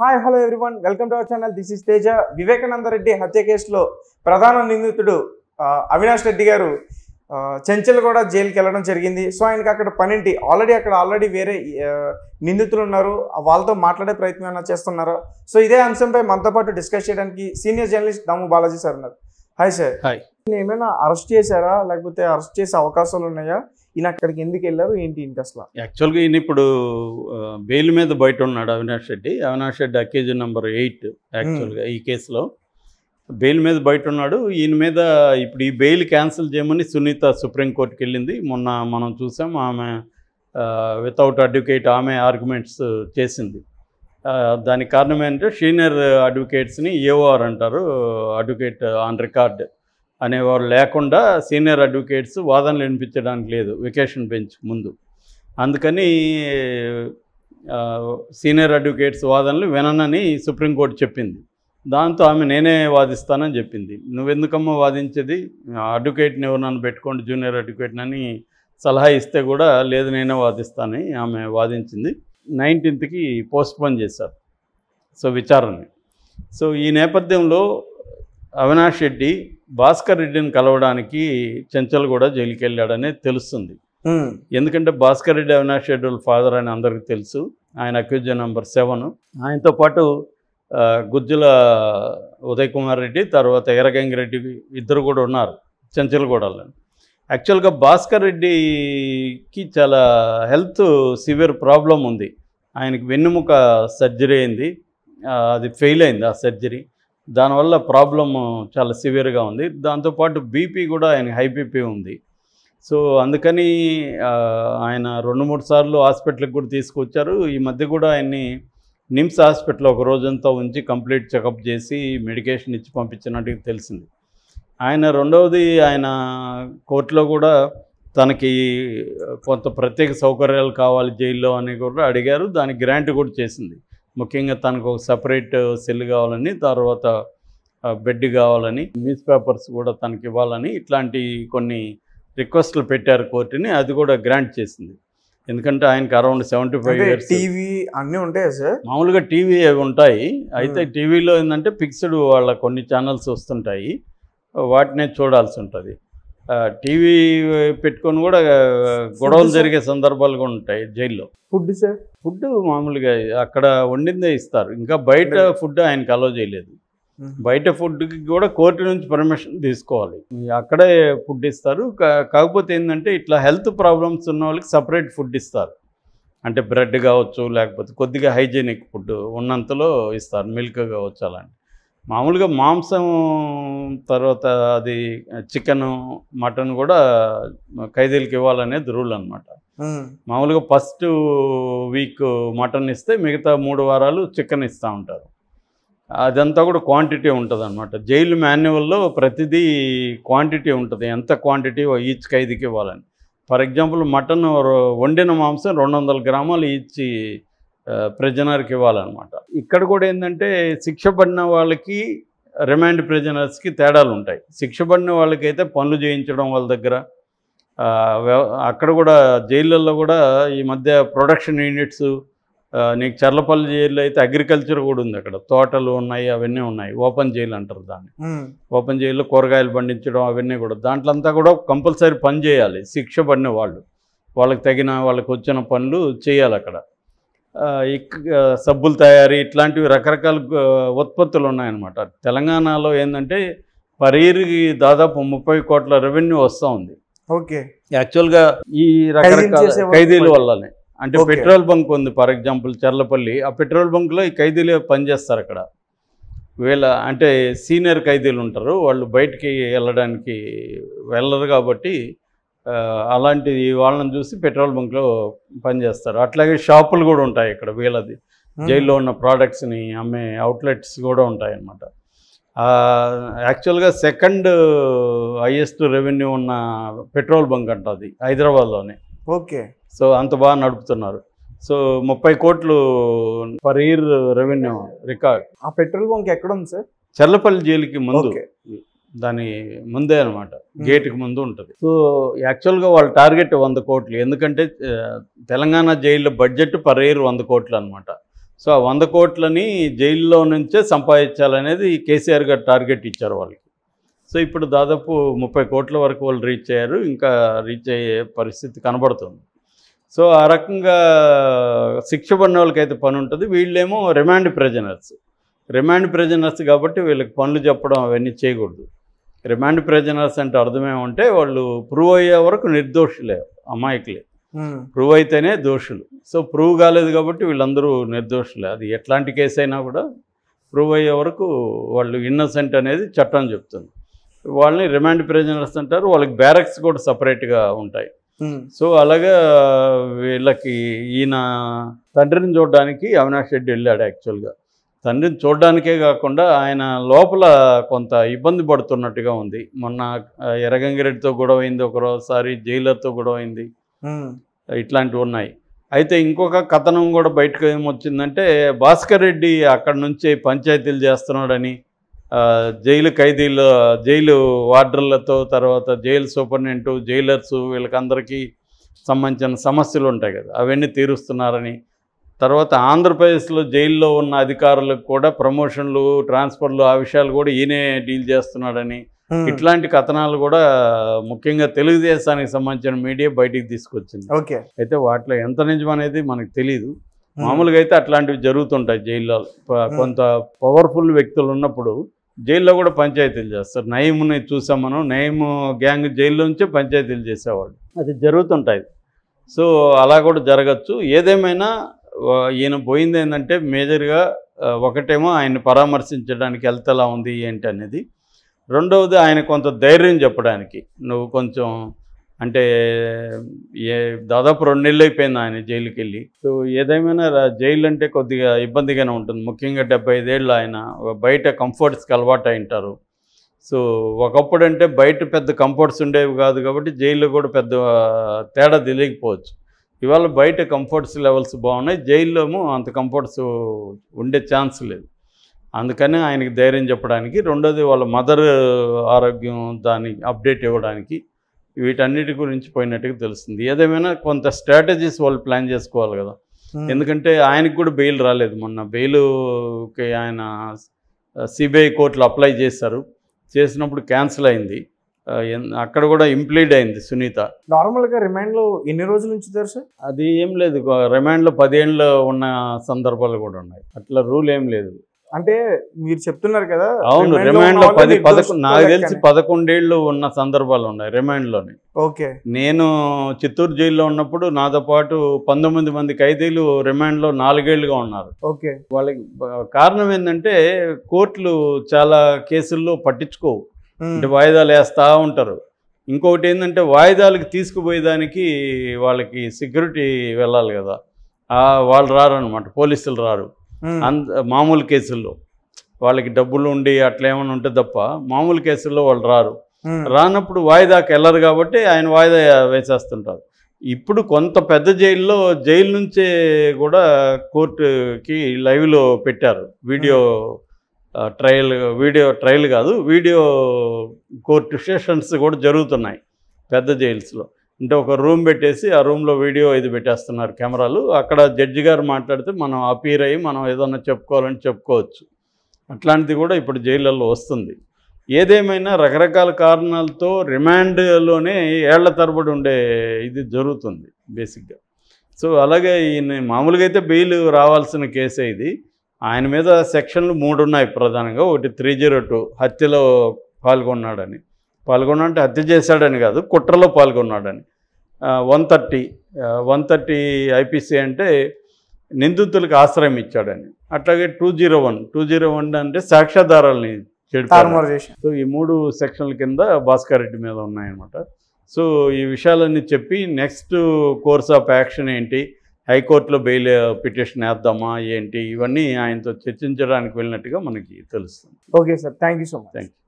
Hi hello everyone welcome to our channel this is Teja Vivekananda Reddy హత్య కేసులో ప్రధాన నిందితుడు అవినాష్ రెడ్డి గారు చెంచల్ కూడా జైలుకి వెళ్ళడం జరిగింది. సో ఆయనకి అక్కడ పనింటి ఆల్రెడీ అక్కడ ఆల్రెడీ వేరే నిందితులు ఉన్నారు. వాళ్ళతో మాట్లాడే ప్రయత్నం ఏమైనా చేస్తున్నారా? సో ఇదే అంశంపై మనతో పాటు డిస్కస్ చేయడానికి senior journalist Damu Balaji sir ఉన్నారు. Hi sir hi. ఏమైనా అరెస్ట్ చేశారా? లేకపోతే అరెస్ట్ చేసే అవకాశాలు ఉన్నాయా? ఈయన అక్కడికి ఎందుకు వెళ్ళారు? ఏంటి ఇంటి అసలు యాక్చువల్గా ఈయన ఇప్పుడు బెయిల్ మీద బయట ఉన్నాడు Avinash Reddy. Avinash Reddy accused number eight యాక్చువల్గా ఈ కేసులో. బెయిల్ మీద బయట ఉన్నాడు. ఈయన మీద ఇప్పుడు ఈ బెయిల్ క్యాన్సిల్ చేయమని సునీత సుప్రీంకోర్టుకి వెళ్ళింది. మొన్న మనం చూసాం ఆమె వితౌట్ అడ్వకేట్ ఆమె ఆర్గ్యుమెంట్స్ చేసింది. దానికి కారణం ఏంటంటే సీనియర్ అడ్వకేట్స్ని ఏఓఆర్ అంటారు. అడ్వకేట్ ఆన్ రికార్డ్ అనేవారు లేకుండా సీనియర్ అడ్వకేట్స్ వాదనలు వినిపించడానికి లేదు వెకేషన్ బెంచ్ ముందు. అందుకని సీనియర్ అడ్వకేట్స్ వాదనలు విననని సుప్రీంకోర్టు చెప్పింది. దాంతో ఆమె నేనే వాదిస్తానని చెప్పింది. నువ్వెందుకమ్మా వాదించేది? అడ్వకేట్ని ఎవరినన్ను పెట్టుకోండి జూనియర్ అడ్వకేట్నని అని సలహా ఇస్తే కూడా లేదు నేనే వాదిస్తానని ఆమె వాదించింది. నైన్టీన్త్కి పోస్ట్పోన్ చేశారు. సో విచారణని. సో ఈ నేపథ్యంలో అవినాష్ రెడ్డి భాస్కర్ రెడ్డిని కలవడానికి చెంచల్ కూడా జైలుకి వెళ్ళాడనే తెలుస్తుంది ఎందుకంటే భాస్కర్ రెడ్డి అవినాష్ రెడ్డి ఫాదర్ అని అందరికీ తెలుసు. ఆయన అక్యూజ్ నెంబర్ సెవెన్. ఆయనతో పాటు గుజ్జుల ఉదయ్ కుమార్ రెడ్డి తర్వాత ఎర్రగంగి రెడ్డి ఇద్దరు కూడా ఉన్నారు చెంచల్గూడలో యాక్చువల్గా భాస్కర్ రెడ్డికి చాలా హెల్త్ సివియర్ ప్రాబ్లం ఉంది. ఆయనకి వెన్నుముక సర్జరీ అయింది. అది ఫెయిల్ అయింది ఆ సర్జరీ. దానివల్ల ప్రాబ్లం చాలా సివియర్గా ఉంది. దాంతోపాటు బీపీ కూడా ఆయన హై బీపీ ఉంది. సో అందుకని ఆయన రెండు మూడు సార్లు హాస్పిటల్కి కూడా తీసుకొచ్చారు. ఈ మధ్య కూడా ఆయన్ని నిమ్స్ హాస్పిటల్ ఒక రోజంతా ఉంచి కంప్లీట్ చెకప్ చేసి మెడికేషన్ ఇచ్చి పంపించినట్టు తెలిసింది. ఆయన రెండవది ఆయన కోర్టులో కూడా తనకి కొంత ప్రత్యేక సౌకర్యాలు కావాలి జైల్లో అని కూడా అడిగారు. దానికి గ్రాంట్ కూడా చేసింది. ముఖ్యంగా తనకు ఒక సపరేట్ సెల్ కావాలని తర్వాత బెడ్ కావాలని న్యూస్ పేపర్స్ కూడా తనకి ఇవ్వాలని ఇట్లాంటి కొన్ని రిక్వెస్ట్లు పెట్టారు కోర్టుని. అది కూడా గ్రాంట్ చేసింది. ఎందుకంటే ఆయనకి around seventy five years TV అన్నీ ఉంటాయా సార్? మామూలుగా టీవీ అవి ఉంటాయి. అయితే. టీవీలో ఏంటంటే ఫిక్స్డ్ వాళ్ళ కొన్ని ఛానల్స్ వస్తుంటాయి. వాటినే చూడాల్సి ఉంటుంది. టీవీ పెట్టుకొని కూడా గొడవలు? జరిగే సందర్భాలు కూడా ఉంటాయి జైల్లో. Food sir? ఫుడ్ మామూలుగా అక్కడ వండిందే ఇస్తారు. ఇంకా బయట ఫుడ్ ఆయనకి అలో చేయలేదు. బయట ఫుడ్కి కూడా కోర్టు నుంచి పర్మిషన్ తీసుకోవాలి. అక్కడే ఫుడ్ ఇస్తారు. కాకపోతే ఏంటంటే ఇట్లా హెల్త్ ప్రాబ్లమ్స్ ఉన్న వాళ్ళకి సపరేట్ ఫుడ్ ఇస్తారు. అంటే బ్రెడ్ కావచ్చు లేకపోతే కొద్దిగా హైజీనిక్ ఫుడ్ ఉన్నంతలో ఇస్తారు. మిల్క్ కావచ్చు అలాంటి మామూలుగా మాంసం తర్వాత అది చికెన్ మటన్ కూడా ఖైదీలకు ఇవ్వాలనేది రూల్ అనమాట మామూలుగా ఫస్ట్ వీక్ మటన్ ఇస్తే మిగతా మూడు వారాలు చికెన్ ఇస్తూ ఉంటారు. అదంతా కూడా క్వాంటిటీ ఉంటుంది అనమాట జైలు మాన్యువల్లో ప్రతిదీ క్వాంటిటీ ఉంటుంది. ఎంత క్వాంటిటీ ఈచ్ ఖైదీకి ఇవ్వాలని. ఫర్ ఎగ్జాంపుల్ మటన్ వండిన మాంసం రెండు వందల గ్రాములు ఈచ్ ప్రిజనర్కి ఇవ్వాలన్నమాట. ఇక్కడ కూడా ఏంటంటే శిక్ష పడిన వాళ్ళకి రిమాండ్ ప్రిజనర్స్కి తేడాలు ఉంటాయి. శిక్ష పడిన వాళ్ళకైతే పనులు చేయించడం వాళ్ళ దగ్గర. అక్కడ కూడా జైళ్ళల్లో కూడా ఈ మధ్య ప్రొడక్షన్ యూనిట్స్ నీకు చర్లపల్లి జైల్లో అయితే అగ్రికల్చర్ కూడా ఉంది అక్కడ. తోటలు ఉన్నాయి అవన్నీ ఉన్నాయి. ఓపెన్ జైలు అంటారు దాన్ని. ఓపెన్ జైల్లో కూరగాయలు పండించడం అవన్నీ కూడా. దాంట్లో అంతా కూడా కంపల్సరీ పని చేయాలి. శిక్ష పడిన వాళ్ళు. వాళ్ళకి తగిన వాళ్ళకి వచ్చిన పనులు చేయాలి అక్కడ. సబ్బులు తయారీ ఇట్లాంటివి రకరకాల ఉత్పత్తులు ఉన్నాయన్నమాట. తెలంగాణలో ఏంటంటే పర్ ఇయర్కి దాదాపు ముప్పై కోట్ల రెవెన్యూ వస్తూ ఉంది. ఓకే. యాక్చువల్గా ఈ రకరకాల ఖైదీల. వల్లనే. అంటే. పెట్రోల్ బంక్ ఉంది ఫర్ ఎగ్జాంపుల్ చర్లపల్లి. ఆ పెట్రోల్ బంక్లో ఈ ఖైదీలే పనిచేస్తారు అక్కడ. వీళ్ళ అంటే సీనియర్ ఖైదీలు ఉంటారు. వాళ్ళు బయటికి వెళ్ళడానికి వెళ్ళరు కాబట్టి అలాంటి వాళ్ళని చూసి పెట్రోల్ బంక్లో పనిచేస్తారు. అట్లాగే షాపులు కూడా ఉంటాయి ఇక్కడ వీళ్ళది. జైల్లో ఉన్న ప్రోడక్ట్స్ని అమ్మే అవుట్లెట్స్ కూడా ఉంటాయి అన్నమాట యాక్చువల్గా సెకండ్ హైయెస్ట్ రెవెన్యూ ఉన్న పెట్రోల్ బంక్ అంట అది హైదరాబాద్లోనే. ఓకే. సో అంత బాగా నడుపుతున్నారు. సో ముప్పై కోట్లు పర్ ఇయర్ రెవెన్యూ రికార్డ్. ఆ పెట్రోల్ బంక్ ఎక్కడ ఉంది సార్? చర్లపల్లి జైలుకి ముందు. దాని ముందే అనమాట గేట్కి ముందు ఉంటుంది. సో యాక్చువల్గా వాళ్ళ టార్గెట్ వంద కోట్లు. ఎందుకంటే తెలంగాణ జైల్లో బడ్జెట్ పర్ ఇయర్ వంద కోట్లు అనమాట సో ఆ వంద కోట్లని జైల్లో నుంచే సంపాదించాలనేది కేసీఆర్ గారు టార్గెట్ ఇచ్చారు వాళ్ళకి. సో ఇప్పుడు దాదాపు ముప్పై కోట్ల వరకు వాళ్ళు రీచ్ అయ్యారు. ఇంకా రీచ్ అయ్యే పరిస్థితి కనబడుతుంది. సో ఆ రకంగా శిక్ష పడిన వాళ్ళకైతే పని ఉంటుంది. వీళ్ళేమో రిమాండ్ ప్రెజనర్స్. రిమాండ్ ప్రెజనర్స్ కాబట్టి వీళ్ళకి పనులు చెప్పడం అవన్నీ చేయకూడదు. రిమాండ్ ప్రెజనర్స్ అంటే అర్థమేమంటే వాళ్ళు ప్రూవ్ అయ్యే వరకు నిర్దోషులే అమాయకులే. ప్రూవ్ అయితేనే దోషులు. సో ప్రూవ్ కాలేదు కాబట్టి వీళ్ళందరూ నిర్దోషులే. అది ఎట్లాంటి కేసు అయినా కూడా ప్రూవ్ అయ్యే వరకు వాళ్ళు ఇన్నసెంట్ అనేది చట్టం చెప్తుంది. వాళ్ళని రిమాండ్ ప్రిజనర్స్ అంటారు వాళ్ళకి బ్యారక్స్ కూడా సపరేట్గా ఉంటాయి. సో అలాగా వీళ్ళకి ఈయన తండ్రిని చూడడానికి అవినాష్ రెడ్డి వెళ్ళాడు యాక్చువల్గా. తండ్రిని చూడడానికే కాకుండా ఆయన లోపల కొంత ఇబ్బంది పడుతున్నట్టుగా ఉంది. మొన్న ఎర్రగంగిరెడ్డితో గొడవ అయింది ఒకరోసారి జైలర్తో గొడవ అయింది ఇట్లాంటివి ఉన్నాయి. అయితే ఇంకొక కథనం కూడా బయటకు ఏమొచ్చిందంటే భాస్కర్ రెడ్డి అక్కడ నుంచి పంచాయతీలు చేస్తున్నాడని జైలు ఖైదీలు జైలు వార్డర్లతో తర్వాత జైలు సూపరింటెండెంట్ జైలర్స్ వీళ్ళకందరికీ సంబంధించిన సమస్యలు ఉంటాయి కదా అవన్నీ తీరుస్తున్నారని తర్వాత ఆంధ్రప్రదేశ్లో జైల్లో ఉన్న అధికారులకు కూడా ప్రమోషన్లు ట్రాన్స్ఫర్లు ఆ విషయాలు కూడా ఈయనే డీల్ చేస్తున్నాడని. ఇట్లాంటి కథనాలు కూడా ముఖ్యంగా తెలుగుదేశానికి సంబంధించిన మీడియా బయటికి తీసుకొచ్చింది. ఓకే. అయితే వాటిలో ఎంత నిజం అనేది మనకు తెలియదు మామూలుగా అయితే అట్లాంటివి జరుగుతుంటాయి జైల్లో. కొంత పవర్ఫుల్ వ్యక్తులు ఉన్నప్పుడు జైల్లో కూడా పంచాయతీలు చేస్తారు. నయముని చూసాం మనం. నయము గ్యాంగ్ జైల్లో నుంచే పంచాయతీలు చేసేవాడు అది జరుగుతుంటాయి. సో అలా కూడా జరగచ్చు. ఏదేమైనా ఈయన పోయింది ఏంటంటే మేజర్గా ఒకటేమో ఆయన పరామర్శించడానికి హెల్త్ ఎలా ఉంది ఏంటి అనేది. రెండవది ఆయన కొంత ధైర్యం చెప్పడానికి. నువ్వు కొంచెం అంటే ఏ దాదాపు రెండు నెలలు అయిపోయింది ఆయన జైలుకి వెళ్ళి సో ఏదేమైనా జైలు అంటే కొద్దిగా ఇబ్బందిగానే ఉంటుంది. ముఖ్యంగా డెబ్బై ఐదేళ్ళు ఆయన బయట కంఫర్ట్స్కి అలవాటు అయింటారు. సో ఒకప్పుడు అంటే బయట పెద్ద కంఫర్ట్స్ ఉండేవి కాదు కాబట్టి జైల్లో కూడా పెద్ద తేడా తెలియకపోవచ్చు. ఇవాళ బయట కంఫర్ట్స్ లెవెల్స్ బాగున్నాయి. జైల్లో ఏమో అంత కంఫర్ట్స్ ఉండే ఛాన్స్ లేదు. అందుకని ఆయనకి ధైర్యం చెప్పడానికి రెండోది వాళ్ళ మదర్ ఆరోగ్యం దానికి అప్డేట్ ఇవ్వడానికి వీటన్నిటి గురించి పోయినట్టుగా తెలుస్తుంది. ఏదేమైనా కొంత స్ట్రాటజీస్ వాళ్ళు ప్లాన్ చేసుకోవాలి కదా. ఉమ్, ఎందుకంటే ఆయనకు కూడా బెయిల్ రాలేదు. మొన్న బెయిల్కి ఆయన సిబిఐ కోర్టులో అప్లై చేశారు. చేసినప్పుడు క్యాన్సిల్ అయింది. అక్కడ కూడా ఇంప్లీడ్ అయింది సునీత. నార్మల్గా రిమాండ్లో ఎన్ని రోజులు ఉంచుతారు సార్ అది ఏం లేదు రిమాండ్లో పదేళ్ళు ఉన్న సందర్భాలు కూడా ఉన్నాయి. అట్లా రూల్ ఏం లేదు. అంటే మీరు చెప్తున్నారు కదా అవును remand లో రిమాండ్లో పది పదకొండు నాకు తెలిసి లెక్కనే. పదకొండేళ్ళు ఉన్న సందర్భాలు ఉన్నాయి రిమాండ్లోనే. ఓకే. నేను చిత్తూరు జైల్లో ఉన్నప్పుడు నాతో పాటు పంతొమ్మిది మంది ఖైదీలు రిమాండ్లో నాలుగేళ్ళుగా ఉన్నారు. ఓకే. వాళ్ళకి కారణం ఏంటంటే కోర్టులు చాలా కేసుల్లో పట్టించుకోవు. అంటే వాయిదాలు వేస్తూ ఉంటారు. ఇంకొకటి ఏంటంటే వాయిదాలకు తీసుకుపోయేదానికి వాళ్ళకి సెక్యూరిటీ వెళ్ళాలి కదా. వాళ్ళు రారు అనమాట పోలీసులు రారు. అంత మామూలు కేసుల్లో. వాళ్ళకి డబ్బులు ఉండి అట్లా ఏమైనా ఉంటే తప్ప మామూలు కేసుల్లో వాళ్ళు రారు. రానప్పుడు వాయిదాకి వెళ్ళరు కాబట్టి ఆయన వాయిదా వేసేస్తుంటారు. ఇప్పుడు కొంత పెద్ద జైల్లో జైలు నుంచే కూడా కోర్టుకి లైవ్లో పెట్టారు. వీడియో ట్రయల్ వీడియో ట్రయల్ కాదు వీడియో కోర్టు సెషన్స్ కూడా జరుగుతున్నాయి పెద్ద జైల్స్లో. అంటే ఒక రూమ్ పెట్టేసి ఆ రూమ్లో వీడియో ఇది పెట్టేస్తున్నారు కెమెరాలు. అక్కడ జడ్జి గారు మాట్లాడితే మనం అపీర్ అయ్యి మనం ఏదన్నా చెప్పుకోవాలని చెప్పుకోవచ్చు. అట్లాంటిది కూడా ఇప్పుడు జైళ్ళల్లో వస్తుంది. ఏదేమైనా రకరకాల కారణాలతో రిమాండ్లోనే ఏళ్ళ తరబడి ఉండే ఇది జరుగుతుంది బేసిక్గా. సో అలాగే ఈయన మామూలుగా అయితే బెయిల్ రావాల్సిన కేసే ఇది. ఆయన మీద సెక్షన్లు మూడు ఉన్నాయి ప్రధానంగా. ఒకటి త్రీ జీరో టూ హత్యలో పాల్గొన్నాడని. పాల్గొన్నా అంటే హత్య చేశాడని కాదు కుట్రలో పాల్గొన్నాడని. One thirty one thirty IPC అంటే నిందితులకు ఆశ్రయం ఇచ్చాడని. అట్లాగే two zero one two zero one అంటే సాక్ష్యాధారాలని సో ఈ మూడు సెక్షన్ల కింద భాస్కర్ రెడ్డి మీద ఉన్నాయన్నమాట. సో ఈ విషయాలన్నీ చెప్పి నెక్స్ట్ కోర్స్ ఆఫ్ యాక్షన్ ఏంటి? హైకోర్టులో బెయిల్ పిటిషన్ వేద్దామా ఏంటి? ఇవన్నీ ఆయనతో చర్చించడానికి వెళ్ళినట్టుగా మనకి తెలుస్తుంది. Okay sir. Thank you so much. Thank